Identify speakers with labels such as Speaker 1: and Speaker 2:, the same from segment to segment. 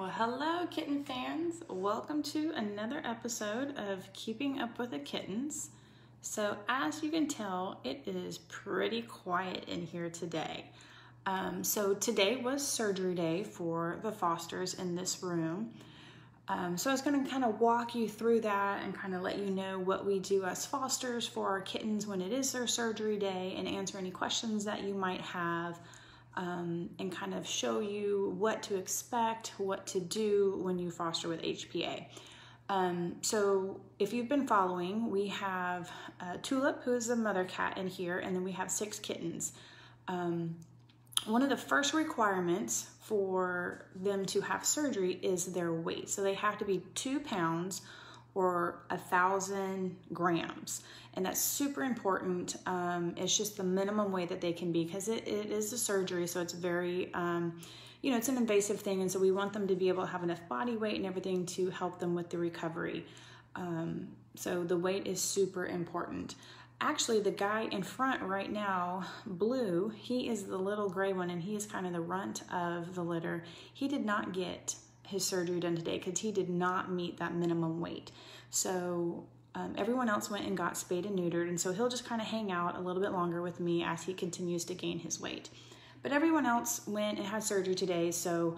Speaker 1: Well, hello, kitten fans. Welcome to another episode of Keeping Up with the Kittens. So, as you can tell, it is pretty quiet in here today. Um, so, today was surgery day for the Fosters in this room. Um, so, I was going to kind of walk you through that and kind of let you know what we do as fosters for our kittens when it is their surgery day and answer any questions that you might have um, and kind of show you what to expect, what to do when you foster with HPA. Um, so if you've been following, we have uh, Tulip, who is the mother cat in here, and then we have six kittens. Um, one of the first requirements for them to have surgery is their weight. So they have to be two pounds or a thousand grams. And that's super important. Um, it's just the minimum weight that they can be because it, it is a surgery so it's very um, you know it's an invasive thing and so we want them to be able to have enough body weight and everything to help them with the recovery. Um, so the weight is super important. Actually the guy in front right now blue he is the little gray one and he is kind of the runt of the litter. He did not get his surgery done today because he did not meet that minimum weight. So um, everyone else went and got spayed and neutered, and so he'll just kind of hang out a little bit longer with me as he continues to gain his weight. But everyone else went and had surgery today, so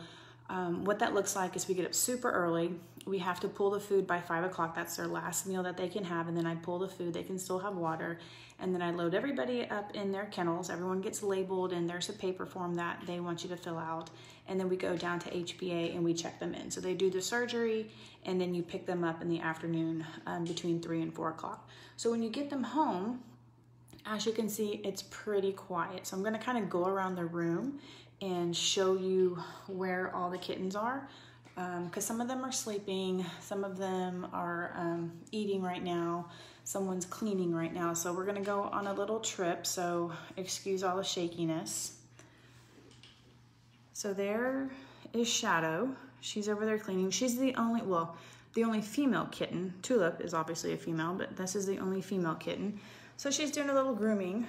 Speaker 1: um, what that looks like is we get up super early. We have to pull the food by five o'clock. That's their last meal that they can have. And then I pull the food. They can still have water. And then I load everybody up in their kennels. Everyone gets labeled and there's a paper form that they want you to fill out. And then we go down to HPA and we check them in. So they do the surgery and then you pick them up in the afternoon um, between three and four o'clock. So when you get them home, as you can see, it's pretty quiet. So I'm gonna kind of go around the room and show you where all the kittens are because um, some of them are sleeping, some of them are um, eating right now, someone's cleaning right now. So we're gonna go on a little trip, so excuse all the shakiness. So there is Shadow. She's over there cleaning. She's the only, well, the only female kitten. Tulip is obviously a female, but this is the only female kitten. So she's doing a little grooming.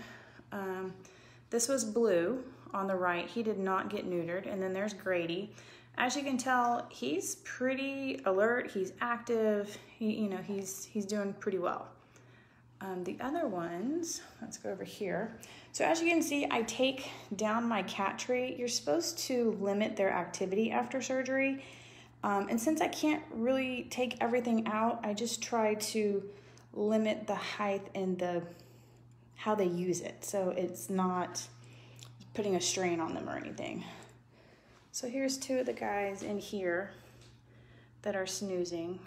Speaker 1: Um, this was Blue on the right. He did not get neutered. And then there's Grady. As you can tell, he's pretty alert. He's active. He, you know, he's he's doing pretty well. Um, the other ones, let's go over here. So as you can see, I take down my cat tree. You're supposed to limit their activity after surgery. Um, and since I can't really take everything out, I just try to limit the height and the how they use it. So it's not putting a strain on them or anything. So here's two of the guys in here that are snoozing.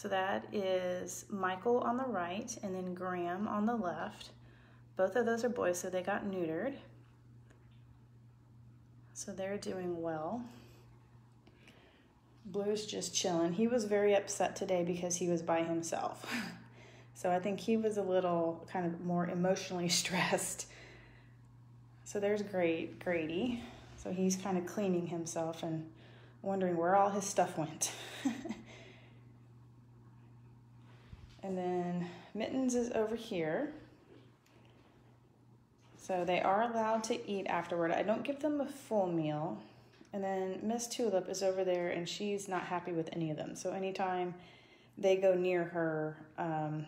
Speaker 1: So that is Michael on the right and then Graham on the left. Both of those are boys, so they got neutered. So they're doing well. Blue's just chilling. He was very upset today because he was by himself. so I think he was a little kind of more emotionally stressed so there's great Grady. So he's kind of cleaning himself and wondering where all his stuff went. and then Mittens is over here. So they are allowed to eat afterward. I don't give them a full meal. And then Miss Tulip is over there and she's not happy with any of them. So anytime they go near her, um,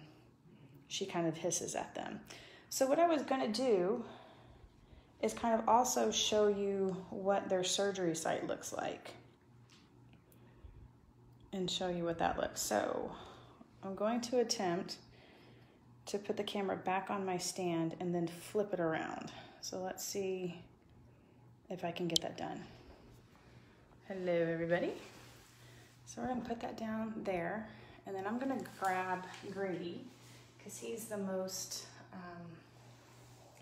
Speaker 1: she kind of hisses at them. So what I was gonna do is kind of also show you what their surgery site looks like and show you what that looks. So I'm going to attempt to put the camera back on my stand and then flip it around. So let's see if I can get that done. Hello everybody. So we're gonna put that down there and then I'm gonna grab Grady because he's the most um,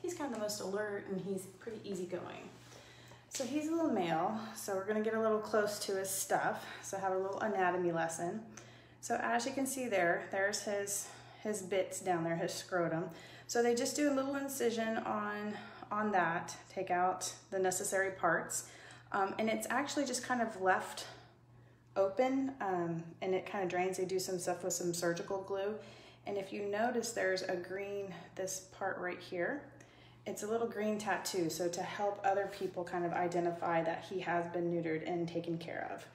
Speaker 1: he's kind of the most alert and he's pretty easygoing. So he's a little male, so we're gonna get a little close to his stuff. So have a little anatomy lesson. So as you can see there, there's his, his bits down there, his scrotum. So they just do a little incision on, on that, take out the necessary parts. Um, and it's actually just kind of left open um, and it kind of drains. They do some stuff with some surgical glue. And if you notice, there's a green, this part right here it's a little green tattoo, so to help other people kind of identify that he has been neutered and taken care of.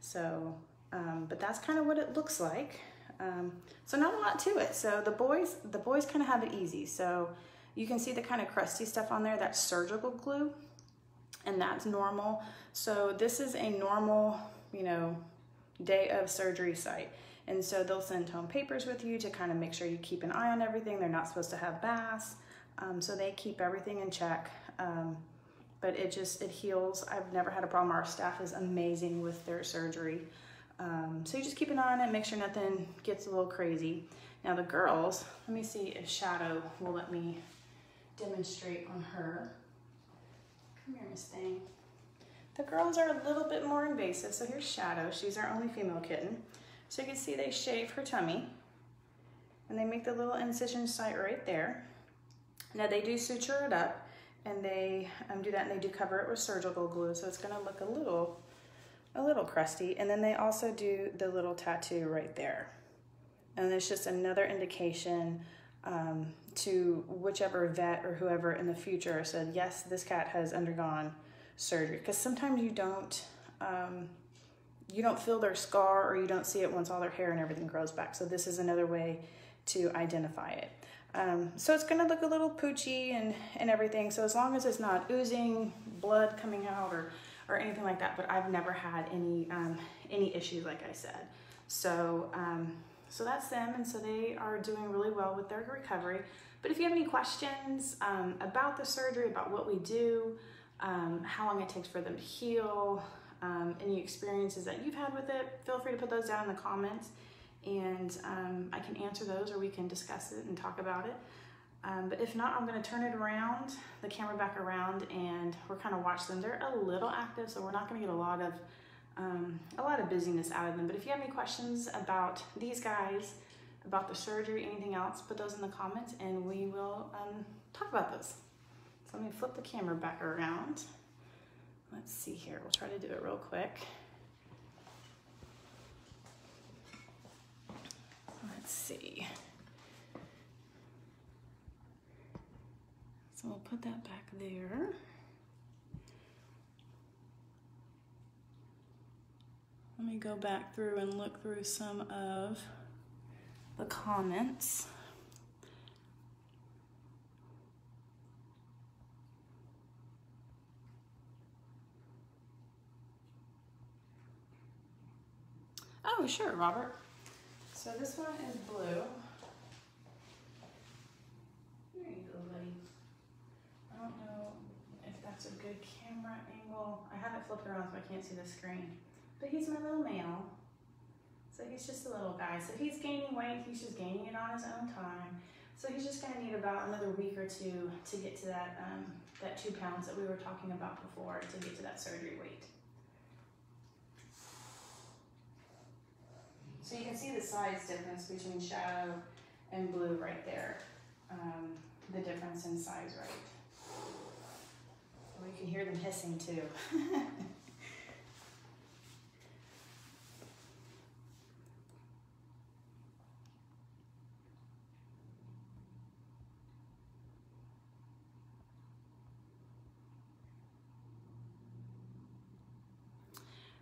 Speaker 1: So, um, but that's kind of what it looks like. Um, so not a lot to it. So the boys, the boys kind of have it easy. So you can see the kind of crusty stuff on there, that's surgical glue and that's normal. So this is a normal, you know, day of surgery site. And so they'll send home papers with you to kind of make sure you keep an eye on everything. They're not supposed to have baths. Um, so they keep everything in check. Um, but it just, it heals. I've never had a problem. Our staff is amazing with their surgery. Um, so you just keep an eye on it, make sure nothing gets a little crazy. Now the girls, let me see if Shadow will let me demonstrate on her. Come here, Miss Thing. The girls are a little bit more invasive. So here's Shadow. She's our only female kitten. So you can see they shave her tummy and they make the little incision site right there. Now they do suture it up and they um, do that and they do cover it with surgical glue. So it's gonna look a little, a little crusty. And then they also do the little tattoo right there. And it's just another indication um, to whichever vet or whoever in the future said, yes, this cat has undergone surgery. Because sometimes you don't, um, you don't feel their scar or you don't see it once all their hair and everything grows back. So this is another way to identify it. Um, so it's gonna look a little poochy and, and everything. So as long as it's not oozing, blood coming out or, or anything like that, but I've never had any, um, any issues like I said. So, um, so that's them and so they are doing really well with their recovery. But if you have any questions um, about the surgery, about what we do, um, how long it takes for them to heal, um, any experiences that you've had with it, feel free to put those down in the comments and um, I can answer those or we can discuss it and talk about it. Um, but if not, I'm gonna turn it around, the camera back around, and we're kind of watch them. They're a little active, so we're not gonna get a lot of um, a lot of busyness out of them. But if you have any questions about these guys, about the surgery, anything else, put those in the comments and we will um, talk about those. So let me flip the camera back around. Let's see here, we'll try to do it real quick. Let's see. So we'll put that back there. Let me go back through and look through some of the comments. Oh, sure, Robert. So this one is blue. There you go, buddy. I don't know if that's a camera angle. I have it flipped around so I can't see the screen. But he's my little male. So he's just a little guy. So he's gaining weight. He's just gaining it on his own time. So he's just gonna need about another week or two to get to that, um, that two pounds that we were talking about before to get to that surgery weight. So you can see the size difference between shadow and blue right there. Um, the difference in size, right? Well, you can hear them hissing too.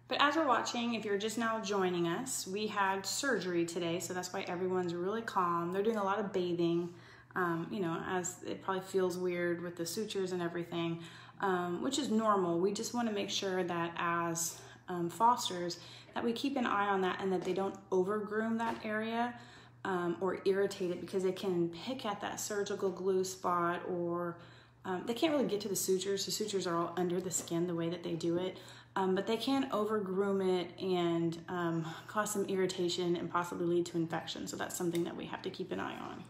Speaker 1: But as we're watching, if you're just now joining us, we had surgery today, so that's why everyone's really calm. They're doing a lot of bathing, um, you know, as it probably feels weird with the sutures and everything, um, which is normal. We just want to make sure that as um, fosters, that we keep an eye on that and that they don't overgroom that area um, or irritate it because they can pick at that surgical glue spot or um, they can't really get to the sutures. The sutures are all under the skin the way that they do it. Um, but they can overgroom it and um, cause some irritation and possibly lead to infection. So that's something that we have to keep an eye on.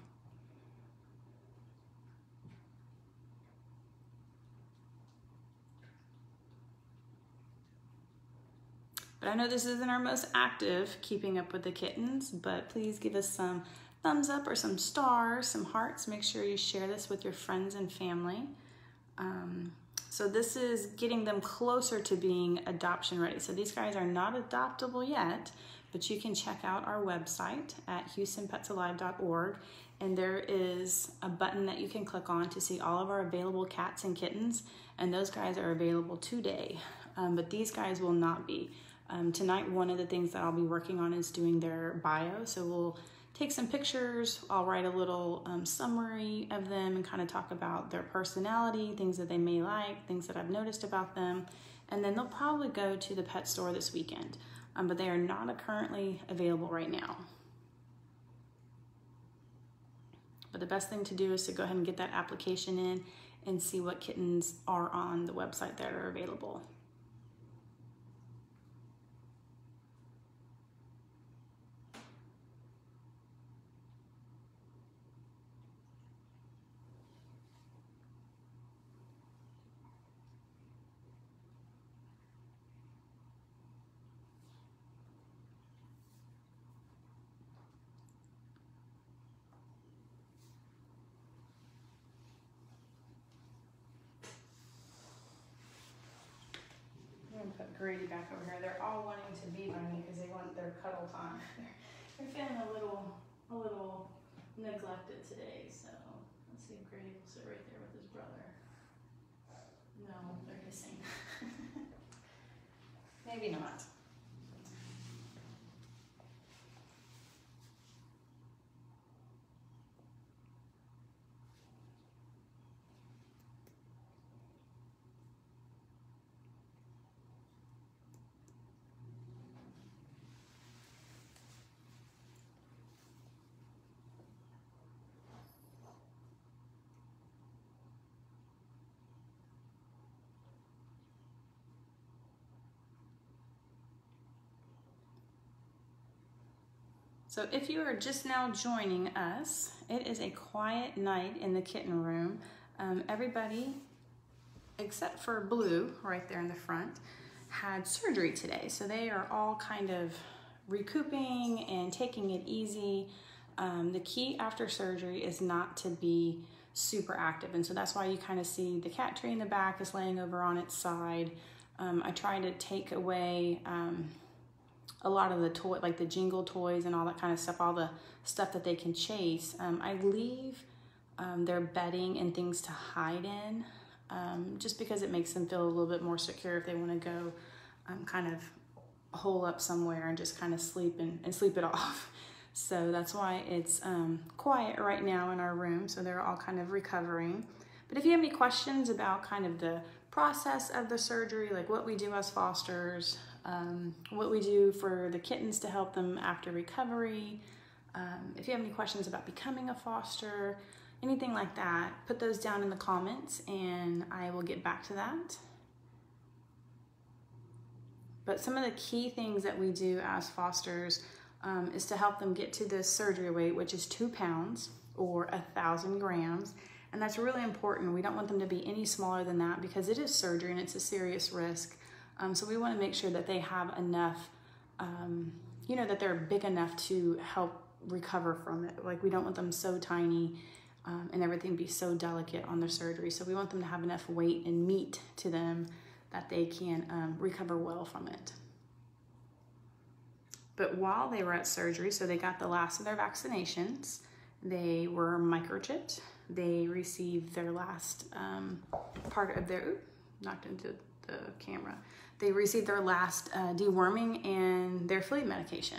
Speaker 1: But I know this isn't our most active keeping up with the kittens, but please give us some thumbs up or some stars, some hearts. Make sure you share this with your friends and family. Um, so this is getting them closer to being adoption ready. So these guys are not adoptable yet, but you can check out our website at houstonpetsalive.org and there is a button that you can click on to see all of our available cats and kittens, and those guys are available today, um, but these guys will not be. Um, tonight, one of the things that I'll be working on is doing their bio, so we'll take some pictures, I'll write a little um, summary of them and kind of talk about their personality, things that they may like, things that I've noticed about them, and then they'll probably go to the pet store this weekend, um, but they are not currently available right now. But the best thing to do is to go ahead and get that application in and see what kittens are on the website that are available. gonna put Grady back over here. They're all wanting to be by me because they want their cuddle time. They're feeling a little, a little neglected today. So let's see if Grady will sit right there with his brother. No, they're kissing. Maybe not. So if you are just now joining us, it is a quiet night in the kitten room. Um, everybody, except for Blue, right there in the front, had surgery today. So they are all kind of recouping and taking it easy. Um, the key after surgery is not to be super active. And so that's why you kind of see the cat tree in the back is laying over on its side. Um, I try to take away um, a lot of the toy, like the jingle toys and all that kind of stuff, all the stuff that they can chase. Um, I leave um, their bedding and things to hide in, um, just because it makes them feel a little bit more secure if they want to go um, kind of hole up somewhere and just kind of sleep and, and sleep it off. So that's why it's um, quiet right now in our room. So they're all kind of recovering. But if you have any questions about kind of the process of the surgery, like what we do as fosters, um, what we do for the kittens to help them after recovery. Um, if you have any questions about becoming a foster, anything like that, put those down in the comments and I will get back to that. But some of the key things that we do as fosters um, is to help them get to the surgery weight, which is two pounds or a thousand grams. And that's really important. We don't want them to be any smaller than that because it is surgery and it's a serious risk. Um, so we want to make sure that they have enough, um, you know, that they're big enough to help recover from it. Like we don't want them so tiny um, and everything be so delicate on their surgery. So we want them to have enough weight and meat to them that they can um, recover well from it. But while they were at surgery, so they got the last of their vaccinations, they were microchipped. They received their last um, part of their, oops, knocked into the camera they received their last uh, deworming and their flea medication.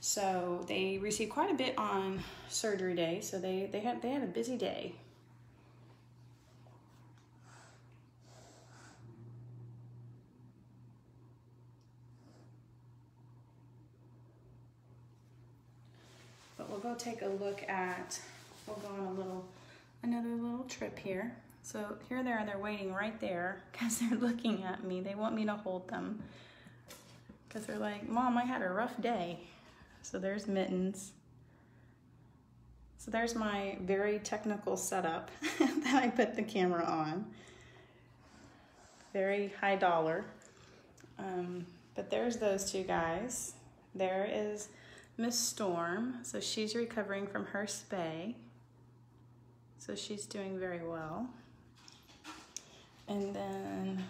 Speaker 1: So they received quite a bit on surgery day. So they, they had they had a busy day. But we'll go take a look at, we'll go on a little, another little trip here. So here they are, they're waiting right there because they're looking at me. They want me to hold them because they're like, Mom, I had a rough day. So there's Mittens. So there's my very technical setup that I put the camera on. Very high dollar. Um, but there's those two guys. There is Miss Storm. So she's recovering from her spay. So she's doing very well. And then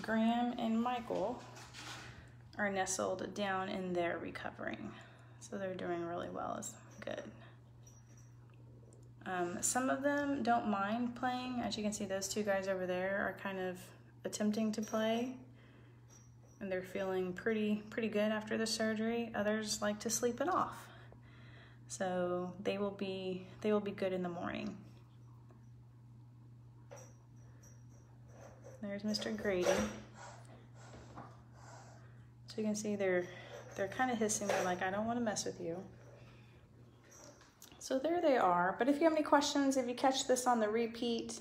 Speaker 1: Graham and Michael are nestled down in there recovering. So they're doing really well. It's good. Um, some of them don't mind playing. As you can see, those two guys over there are kind of attempting to play and they're feeling pretty pretty good after the surgery. Others like to sleep it off. So they will be they will be good in the morning. There's Mr. Grady. So you can see they're they're kind of hissing. They're like, I don't want to mess with you. So there they are. But if you have any questions, if you catch this on the repeat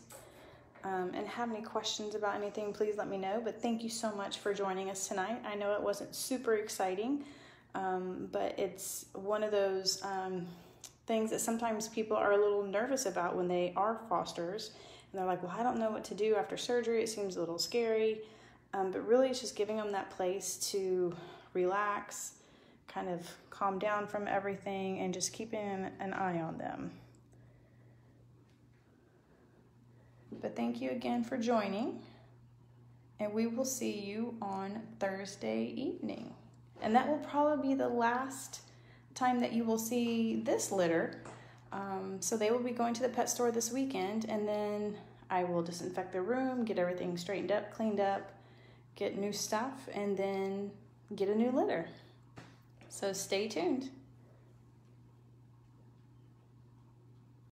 Speaker 1: um, and have any questions about anything, please let me know. But thank you so much for joining us tonight. I know it wasn't super exciting, um, but it's one of those um, things that sometimes people are a little nervous about when they are fosters. And they're like, well, I don't know what to do after surgery. It seems a little scary. Um, but really, it's just giving them that place to relax, kind of calm down from everything, and just keeping an eye on them. But thank you again for joining, and we will see you on Thursday evening. And that will probably be the last time that you will see this litter. Um, so they will be going to the pet store this weekend, and then I will disinfect the room, get everything straightened up, cleaned up, get new stuff, and then get a new litter. So stay tuned.